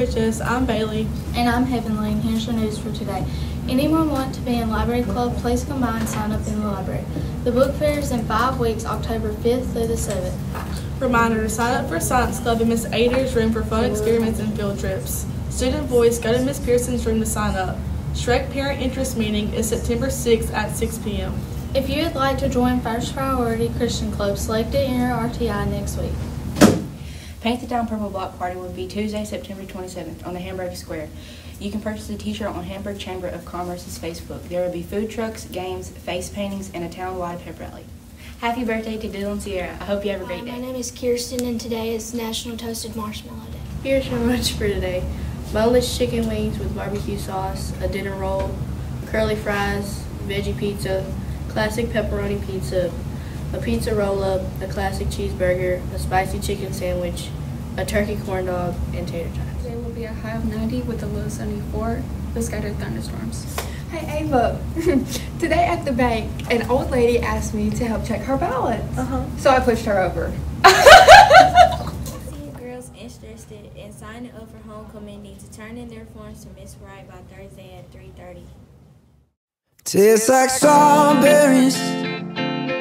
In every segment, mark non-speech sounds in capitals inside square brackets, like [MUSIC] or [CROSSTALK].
HHS. I'm Bailey. And I'm Heavenly, and here's your news for today. Anyone want to be in Library Club, please come by and sign up in the library. The book fair is in five weeks, October 5th through the 7th. Reminder to sign up for Science Club in Miss Ader's room for fun experiments and field trips. Student voice, go to Miss Pearson's room to sign up. Shrek Parent Interest Meeting is September 6th at 6 p.m. If you would like to join First Priority Christian Club, select it in your RTI next week. Paint the Town Purple Block Party will be Tuesday, September 27th on the Hamburg Square. You can purchase a t-shirt on Hamburg Chamber of Commerce's Facebook. There will be food trucks, games, face paintings, and a town-wide pep rally. Happy birthday to Dylan Sierra. I hope you have a great Hi, my name is Kirsten, and today is National Toasted Marshmallow Day. Here's your lunch for today. Boneless chicken wings with barbecue sauce, a dinner roll, curly fries, veggie pizza, classic pepperoni pizza, a pizza roll-up, a classic cheeseburger, a spicy chicken sandwich, a turkey corn dog, and tater tots. Today will be a high of 90 with a low of 74 with scattered thunderstorms. Hey Ava, [LAUGHS] today at the bank, an old lady asked me to help check her balance. Uh-huh. So I pushed her over. [LAUGHS] See girls interested in signing up for homecoming need to turn in their forms to Miss Wright by Thursday at 3:30. Tastes like strawberries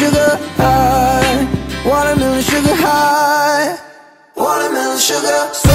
Sugar high, watermelon sugar high, watermelon sugar.